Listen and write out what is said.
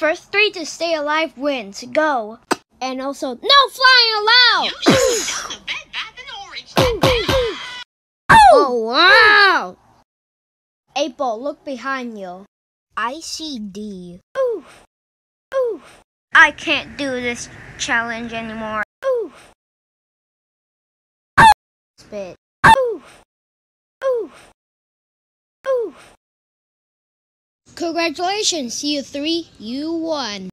First three to stay alive wins. Go. And also, no flying allowed! You should have done the Bed Bath and Orange. Oh, oh, wow! April, look behind you. I see D. Oof. Oof. I can't do this challenge anymore. Oof. Oh. Spit. Congratulations, you three. You won.